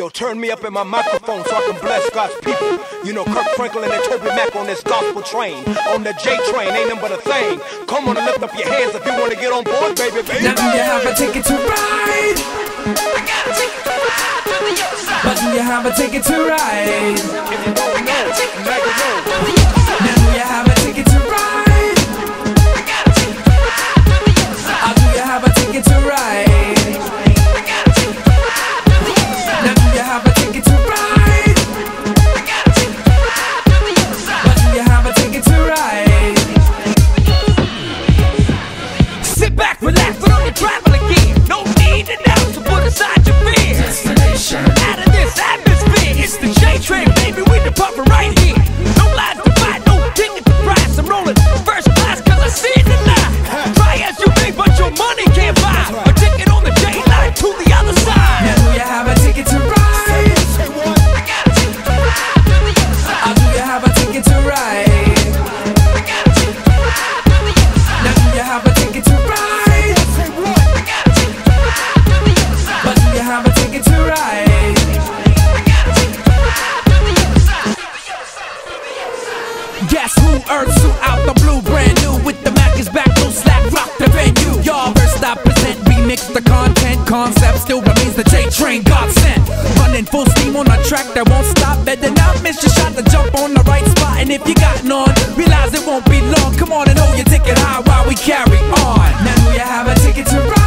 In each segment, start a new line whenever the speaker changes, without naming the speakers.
Yo, turn me up in my microphone so I can bless God's people. You know, Kirk Franklin and Toby Mac on this gospel train. On the J train, ain't nothing but a thing. Come on and lift up your hands if you want to get on board, baby, baby.
Now do you have a ticket to ride?
I got a ticket to ride to the other side.
But do you have a ticket to ride?
If you don't know, make it know.
To the other side.
Now do you have
relax,
Guess who earth suit out the blue? Brand new with the Mac is back no slack rock the venue. Y'all first I present. Remix the content. Concept still remains the J train. God sent. Running full steam on a track that won't stop. Better not miss your shot to jump on the right spot. And if you got none realize it won't be long. Come on and hold your ticket high while we carry on. Now do you have a ticket to ride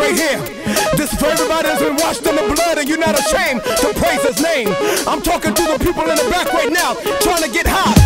right here. This is for everybody that's been washed in the blood and you're not ashamed to praise his name. I'm talking to the people in the back right now trying to get high.